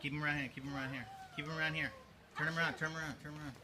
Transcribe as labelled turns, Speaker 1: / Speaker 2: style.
Speaker 1: Keep him around here. Keep him around here. Keep him around here. Turn him around. Turn him around. Turn him around.